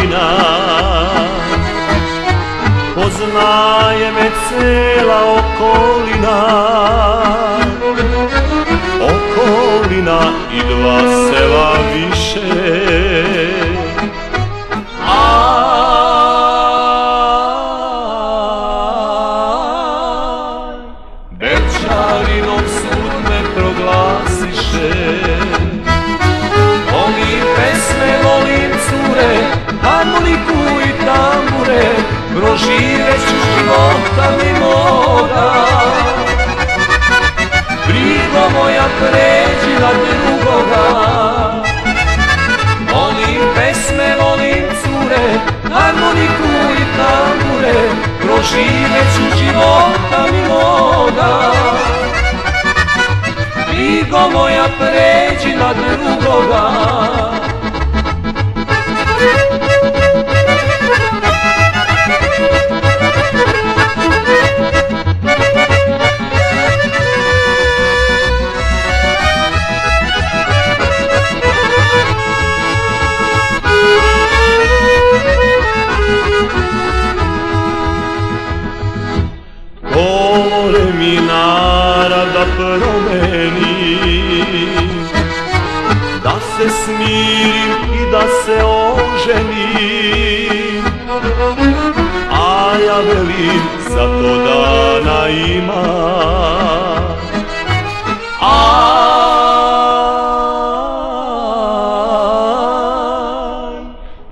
hladina Poznaje me cela okolina. Okolina i dva sela više Belčarinom sud me proglasiše proživeću života mi moga. Brigo moja pređi na drugoga, volim pesme, volim cure, harmoniku i tambure, proživeću života mi moga. Brigo moja pređi na drugoga da promeni. Da se smirim i da se oženim A ja velim za to dana ima. Aj,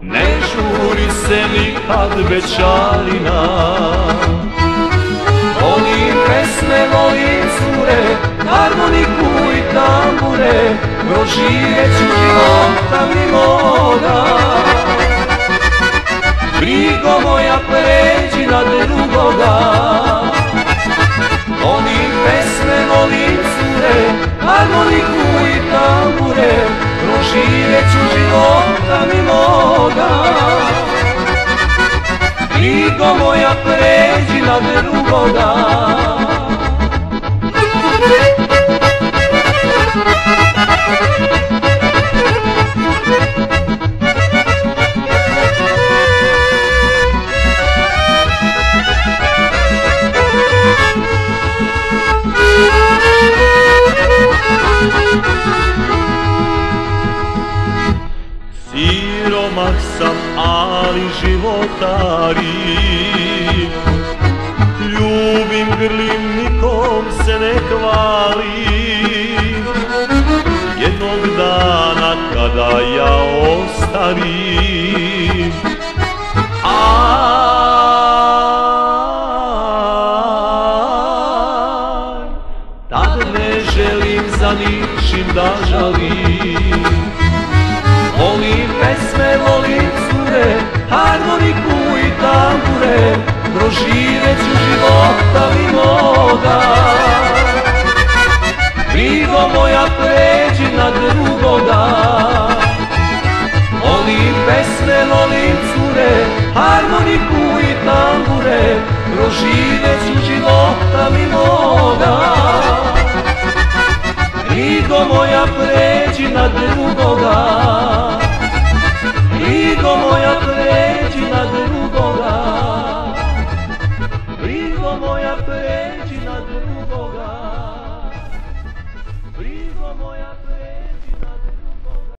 ne se nikad Volim pesme, volim harmoniku i tambure, proživeću života mi moga. Brigo moja pređi na drugoga, volim pesme, volim cure, harmoniku i tambure, proživeću života mi moga. Brigo moja pređi na drugoga Siromah sam, ali životari Ljubim, grlim, nikom se ne hvalim Jednog dana kada ja ostarim Aj, tad ne želim za ničim da žalim Volim pesme, volim cure, harmoniku i tambure, proživeću života mi moga. Brigo moja pređi na drugoga, volim pesme, volim cure, harmoniku i tambure, proživeću života mi moga. Brigo moja pređi na drugoga moja precz.